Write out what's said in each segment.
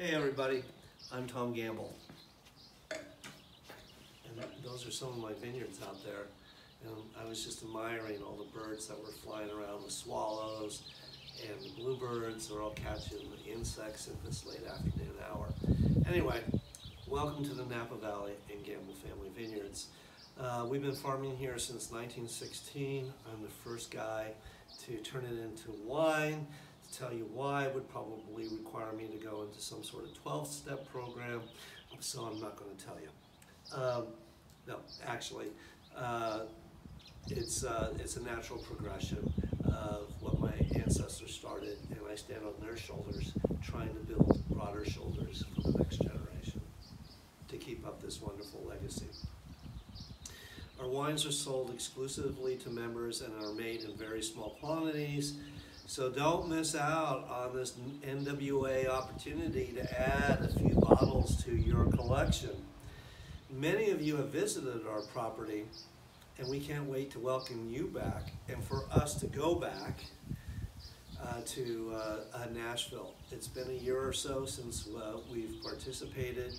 Hey everybody, I'm Tom Gamble. And those are some of my vineyards out there. And I was just admiring all the birds that were flying around, the swallows and the bluebirds. They're all catching the insects at this late afternoon hour. Anyway, welcome to the Napa Valley and Gamble Family Vineyards. Uh, we've been farming here since 1916. I'm the first guy to turn it into wine tell you why would probably require me to go into some sort of 12-step program, so I'm not going to tell you. Um, no, actually, uh, it's, uh, it's a natural progression of what my ancestors started, and I stand on their shoulders trying to build broader shoulders for the next generation to keep up this wonderful legacy. Our wines are sold exclusively to members and are made in very small quantities. So don't miss out on this NWA opportunity to add a few bottles to your collection. Many of you have visited our property and we can't wait to welcome you back and for us to go back uh, to uh, uh, Nashville. It's been a year or so since uh, we've participated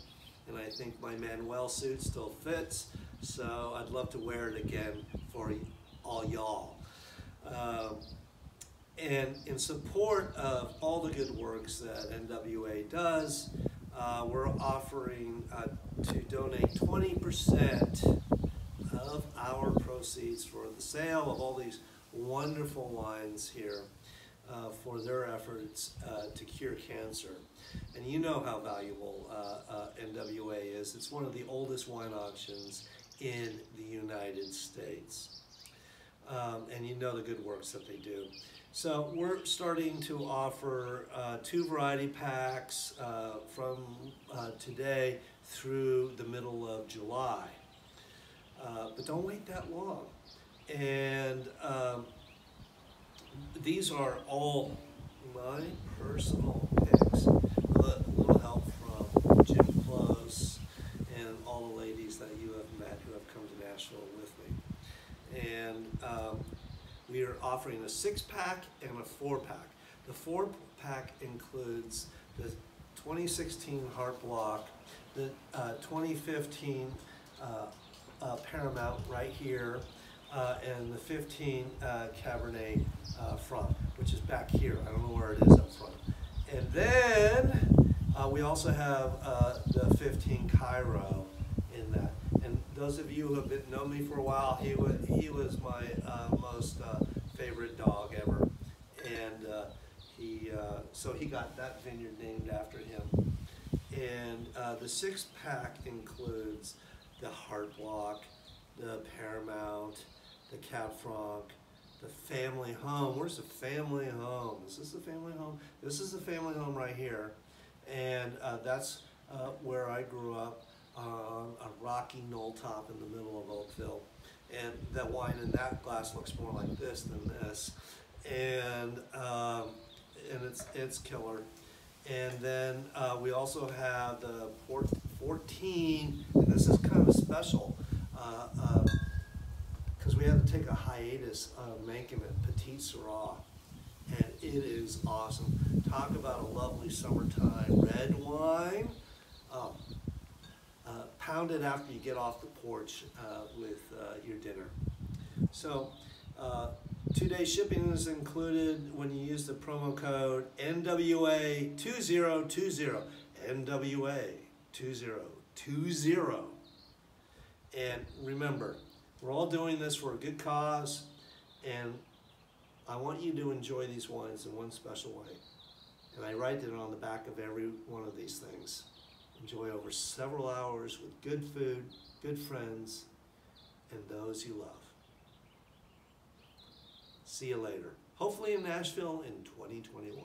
and I think my Manuel suit still fits so I'd love to wear it again for all y'all. And in support of all the good works that NWA does, uh, we're offering uh, to donate 20% of our proceeds for the sale of all these wonderful wines here uh, for their efforts uh, to cure cancer. And you know how valuable uh, uh, NWA is. It's one of the oldest wine auctions in the United States. Um, and you know the good works that they do. So we're starting to offer uh, two variety packs uh, from uh, today through the middle of July. Uh, but don't wait that long. And um, these are all my personal picks. A little help from Jim Close and all the ladies that you have met who have come to Nashville with me. And um, we are offering a six pack and a four pack. The four pack includes the 2016 Heart Block, the uh, 2015 uh, uh, Paramount right here, uh, and the 15 uh, Cabernet uh, Franc, which is back here. I don't know where it is up front. And then we also have the 15 Cairo. And those of you who have been, known me for a while, he was, he was my most favorite dog ever. And uh, he, uh, so he got that vineyard named after him. And uh, the six pack includes the Heart Block, the Paramount, the Cab Franc, the family home. Where's the family home? Is this the family home? This is the family home right here. And uh, that's uh, where I grew up on a rocky knoll top in the middle of Oakville and that wine in that glass looks more like this than this, and um, and it's it's killer. And then uh, we also have the port 14, and this is kind of special because uh, uh, we had to take a hiatus of making it Petite Sirah, and it is awesome. Talk about a lovely summertime red wine. It after you get off the porch uh, with uh, your dinner. So uh, two-day shipping is included when you use the promo code NWA2020, NWA2020. And remember, we're all doing this for a good cause, and I want you to enjoy these wines in one special way. And I write it on the back of every one of these things enjoy over several hours with good food, good friends, and those you love. See you later. Hopefully in Nashville in 2021.